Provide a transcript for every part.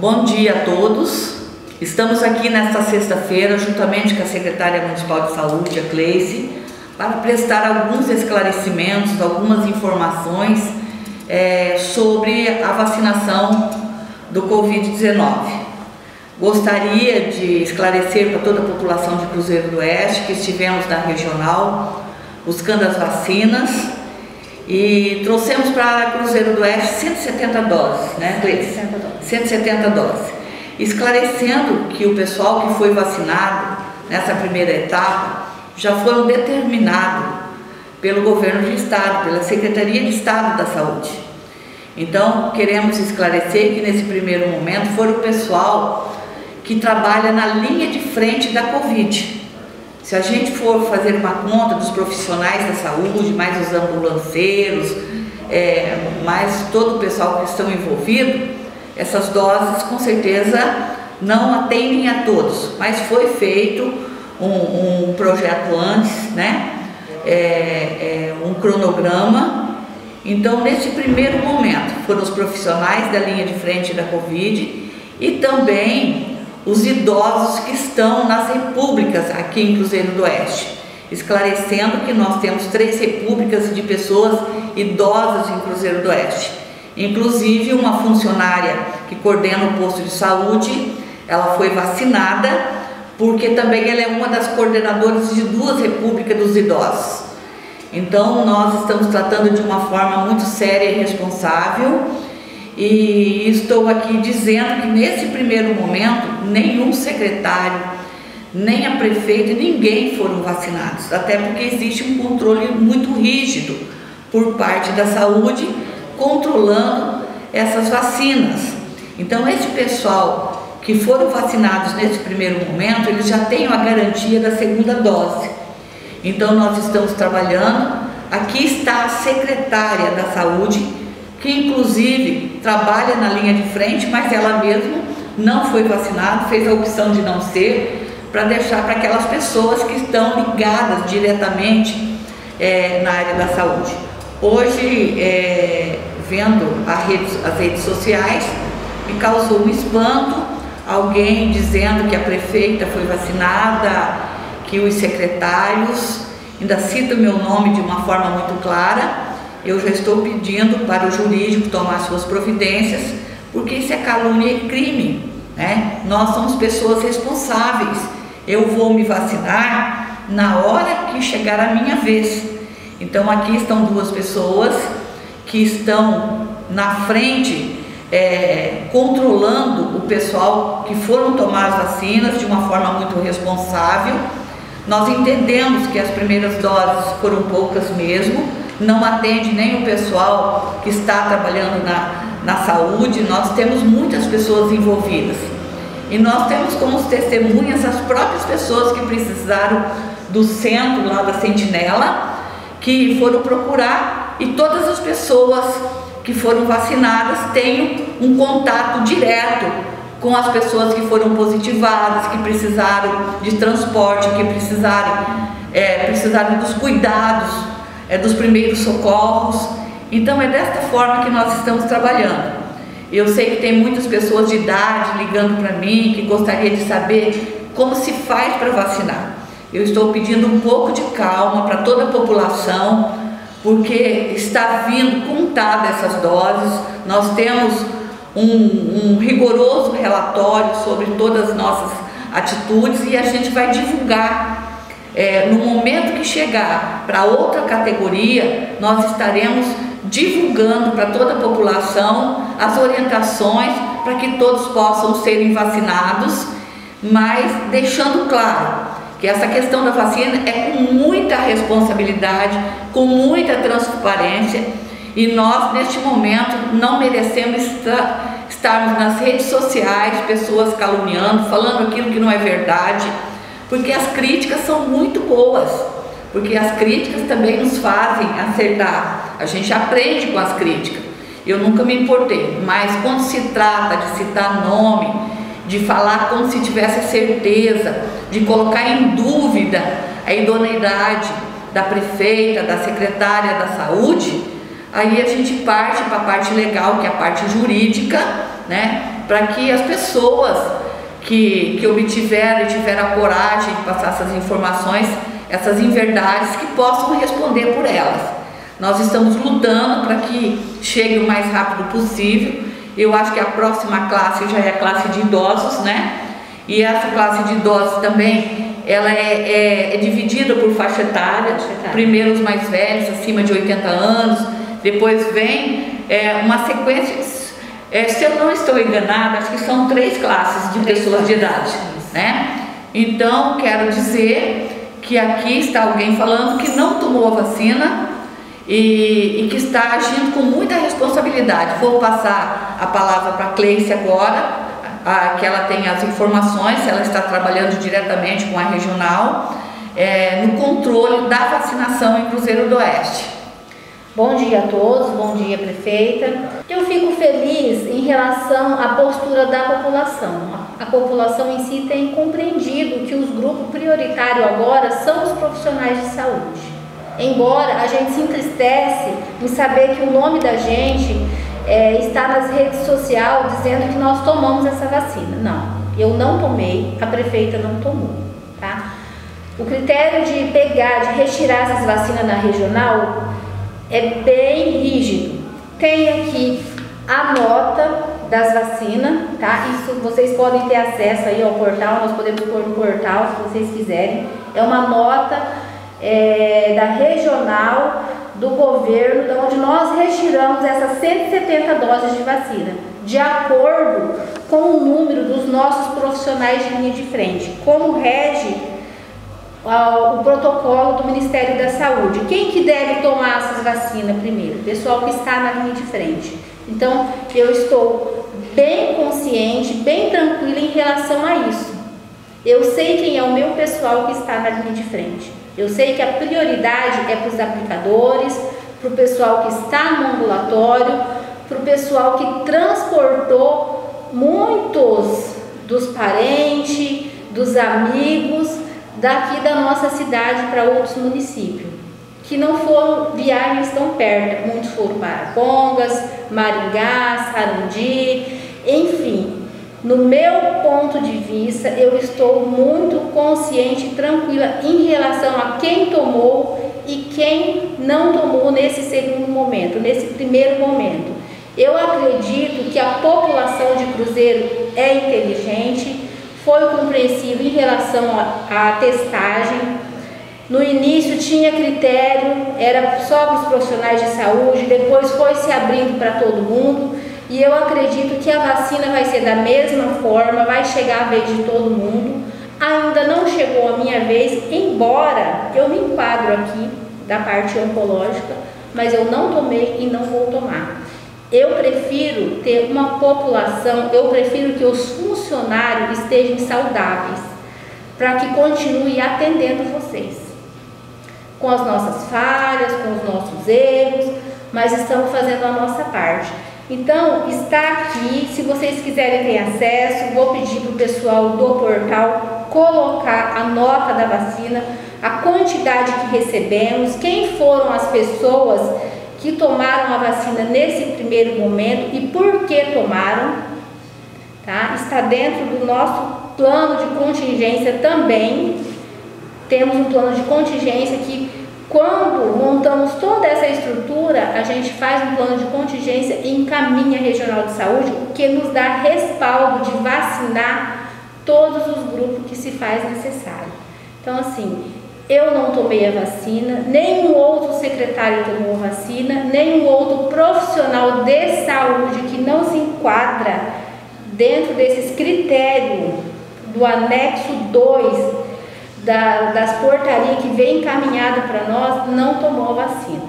Bom dia a todos. Estamos aqui nesta sexta-feira, juntamente com a secretária municipal de saúde, a Cleice, para prestar alguns esclarecimentos, algumas informações é, sobre a vacinação do Covid-19. Gostaria de esclarecer para toda a população de Cruzeiro do Oeste que estivemos na regional buscando as vacinas e trouxemos para Cruzeiro do Oeste 170 doses, né, Gleice? 170 doses. 170 doses. Esclarecendo que o pessoal que foi vacinado nessa primeira etapa já foram determinados pelo governo de estado, pela Secretaria de Estado da Saúde. Então, queremos esclarecer que nesse primeiro momento foi o pessoal que trabalha na linha de frente da Covid. Se a gente for fazer uma conta dos profissionais da saúde, mais os ambulanceiros, é, mais todo o pessoal que estão envolvido, essas doses com certeza não atendem a todos, mas foi feito um, um projeto antes, né? É, é, um cronograma. Então, nesse primeiro momento, foram os profissionais da linha de frente da Covid e também os idosos que estão nas repúblicas aqui em Cruzeiro do Oeste, esclarecendo que nós temos três repúblicas de pessoas idosas em Cruzeiro do Oeste. Inclusive uma funcionária que coordena o posto de saúde, ela foi vacinada porque também ela é uma das coordenadoras de duas repúblicas dos idosos. Então nós estamos tratando de uma forma muito séria e responsável e estou aqui dizendo que nesse primeiro momento nenhum secretário, nem a prefeita, ninguém foram vacinados, até porque existe um controle muito rígido por parte da saúde controlando essas vacinas. Então esse pessoal que foram vacinados nesse primeiro momento, eles já têm a garantia da segunda dose. Então nós estamos trabalhando. Aqui está a secretária da saúde que inclusive trabalha na linha de frente, mas ela mesma não foi vacinada, fez a opção de não ser, para deixar para aquelas pessoas que estão ligadas diretamente é, na área da saúde. Hoje, é, vendo rede, as redes sociais, me causou um espanto alguém dizendo que a prefeita foi vacinada, que os secretários, ainda cita o meu nome de uma forma muito clara, eu já estou pedindo para o jurídico tomar suas providências, porque isso é calúnia e crime. Né? Nós somos pessoas responsáveis. Eu vou me vacinar na hora que chegar a minha vez. Então aqui estão duas pessoas que estão na frente é, controlando o pessoal que foram tomar as vacinas de uma forma muito responsável. Nós entendemos que as primeiras doses foram poucas mesmo, não atende nem o pessoal que está trabalhando na, na saúde, nós temos muitas pessoas envolvidas. E nós temos como testemunhas as próprias pessoas que precisaram do centro lá da Sentinela, que foram procurar e todas as pessoas que foram vacinadas têm um contato direto com as pessoas que foram positivadas, que precisaram de transporte, que precisaram, é, precisaram dos cuidados é dos primeiros socorros. Então é desta forma que nós estamos trabalhando. Eu sei que tem muitas pessoas de idade ligando para mim que gostaria de saber como se faz para vacinar. Eu estou pedindo um pouco de calma para toda a população, porque está vindo contada essas doses. Nós temos um, um rigoroso relatório sobre todas as nossas atitudes e a gente vai divulgar é, no momento que chegar para outra categoria, nós estaremos divulgando para toda a população as orientações para que todos possam serem vacinados, mas deixando claro que essa questão da vacina é com muita responsabilidade, com muita transparência e nós neste momento não merecemos estar, estarmos nas redes sociais, pessoas caluniando, falando aquilo que não é verdade porque as críticas são muito boas, porque as críticas também nos fazem acertar. A gente aprende com as críticas. Eu nunca me importei, mas quando se trata de citar nome, de falar como se tivesse certeza, de colocar em dúvida a idoneidade da prefeita, da secretária da saúde, aí a gente parte para a parte legal, que é a parte jurídica, né? para que as pessoas que, que obtiveram e tiveram a coragem de passar essas informações, essas inverdades, que possam responder por elas. Nós estamos lutando para que chegue o mais rápido possível. Eu acho que a próxima classe já é a classe de idosos, né? E essa classe de idosos também, ela é, é, é dividida por faixa etária. Primeiro os mais velhos, acima de 80 anos. Depois vem é, uma sequência é, se eu não estou enganada, acho que são três classes de pessoas de idade, né? Então, quero dizer que aqui está alguém falando que não tomou a vacina e, e que está agindo com muita responsabilidade. Vou passar a palavra para a Cleice agora, a, que ela tem as informações, ela está trabalhando diretamente com a regional é, no controle da vacinação em Cruzeiro do Oeste. Bom dia a todos, bom dia prefeita. Eu fico feliz em relação à postura da população. A população em si tem compreendido que os grupos prioritários agora são os profissionais de saúde. Embora a gente se entristece em saber que o nome da gente é, está nas redes sociais dizendo que nós tomamos essa vacina. Não, eu não tomei, a prefeita não tomou, tá? O critério de pegar, de retirar essas vacinas na regional é bem rígido. Tem aqui a nota das vacinas, tá? Isso vocês podem ter acesso aí ao portal, nós podemos pôr no portal se vocês quiserem. É uma nota é, da regional do governo, de onde nós retiramos essas 170 doses de vacina, de acordo com o número dos nossos profissionais de linha de frente. Como rege o protocolo do Ministério da Saúde. Quem que deve tomar essas vacinas primeiro? O pessoal que está na linha de frente. Então, eu estou bem consciente, bem tranquila em relação a isso. Eu sei quem é o meu pessoal que está na linha de frente. Eu sei que a prioridade é para os aplicadores, para o pessoal que está no ambulatório, para o pessoal que transportou muitos dos parentes, dos amigos daqui da nossa cidade para outros municípios, que não foram viagens tão perto, muitos foram para Pongas, Maringá, Sarandi, enfim. No meu ponto de vista, eu estou muito consciente e tranquila em relação a quem tomou e quem não tomou nesse segundo momento, nesse primeiro momento. Eu acredito que a população de Cruzeiro é inteligente, foi compreensivo em relação à testagem. No início tinha critério, era só para os profissionais de saúde, depois foi se abrindo para todo mundo. E eu acredito que a vacina vai ser da mesma forma, vai chegar a vez de todo mundo. Ainda não chegou a minha vez, embora eu me enquadro aqui da parte oncológica, mas eu não tomei e não vou tomar. Eu prefiro ter uma população, eu prefiro que os funcionários estejam saudáveis, para que continue atendendo vocês. Com as nossas falhas, com os nossos erros, mas estamos fazendo a nossa parte. Então, está aqui, se vocês quiserem ter acesso, vou pedir para o pessoal do portal colocar a nota da vacina, a quantidade que recebemos, quem foram as pessoas que tomaram a vacina nesse primeiro momento e por que tomaram, tá? Está dentro do nosso plano de contingência também. Temos um plano de contingência que quando montamos toda essa estrutura, a gente faz um plano de contingência e encaminha a regional de saúde, que nos dá respaldo de vacinar todos os grupos que se faz necessário. Então, assim, eu não tomei a vacina, nenhum outro secretário tomou vacina, nenhum outro profissional de saúde que não se enquadra dentro desses critérios do anexo 2 da, das portarias que vem encaminhado para nós não tomou a vacina.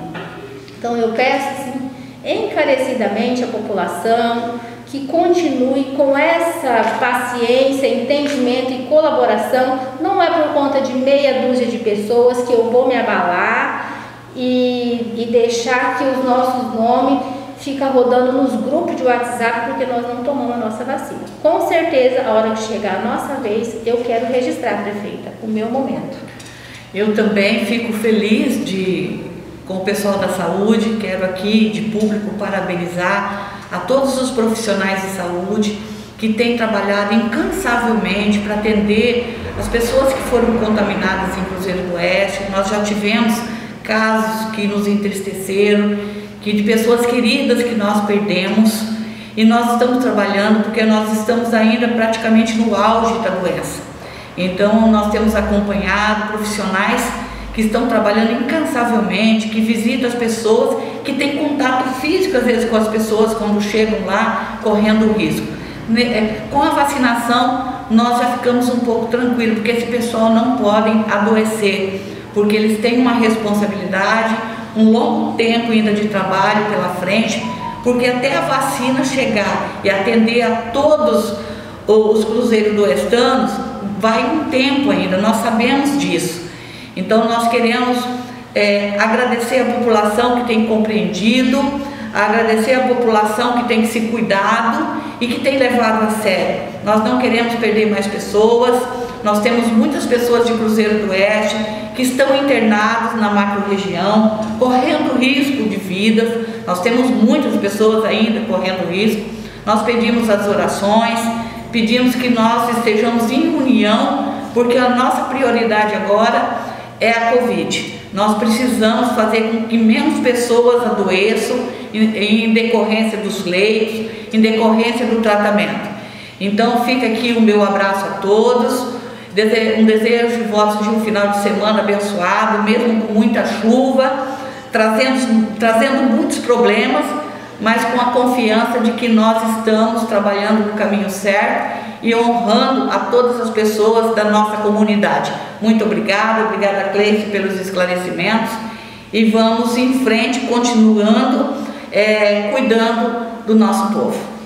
Então eu peço assim, encarecidamente à população que continue com essa paciência, entendimento e colaboração. Não é por conta de meia dúzia de pessoas que eu vou me abalar e, e deixar que os nossos nomes fica rodando nos grupos de WhatsApp porque nós não tomamos a nossa vacina. Com certeza, a hora que chegar a nossa vez, eu quero registrar, prefeita, o meu momento. Eu também fico feliz de, com o pessoal da saúde, quero aqui de público parabenizar a todos os profissionais de saúde que tem trabalhado incansavelmente para atender as pessoas que foram contaminadas em Cruzeiro do Oeste. Nós já tivemos casos que nos entristeceram, que de pessoas queridas que nós perdemos. E nós estamos trabalhando porque nós estamos ainda praticamente no auge da doença. Então, nós temos acompanhado profissionais que estão trabalhando incansavelmente, que visitam as pessoas, que têm contato físico às vezes com as pessoas quando chegam lá correndo risco. Né, é, com a vacinação, nós já ficamos um pouco tranquilos, porque esse pessoal não podem adoecer, porque eles têm uma responsabilidade, um longo tempo ainda de trabalho pela frente, porque até a vacina chegar e atender a todos os cruzeiros do estanos, vai um tempo ainda, nós sabemos disso. Então nós queremos é, agradecer a população que tem compreendido, agradecer a população que tem se cuidado e que tem levado a sério. Nós não queremos perder mais pessoas, nós temos muitas pessoas de Cruzeiro do Oeste que estão internadas na macro-região, correndo risco de vidas, nós temos muitas pessoas ainda correndo risco. Nós pedimos as orações, pedimos que nós estejamos em união, porque a nossa prioridade agora é a Covid. Nós precisamos fazer com que menos pessoas adoeçam em, decorrência dos leitos, em decorrência do tratamento. Então fica aqui o meu abraço a todos, um desejo de de um final de semana abençoado, mesmo com muita chuva, trazendo, trazendo muitos problemas, mas com a confiança de que nós estamos trabalhando no caminho certo e honrando a todas as pessoas da nossa comunidade. Muito obrigada, obrigada Cleice pelos esclarecimentos e vamos em frente, continuando é, cuidando do nosso povo.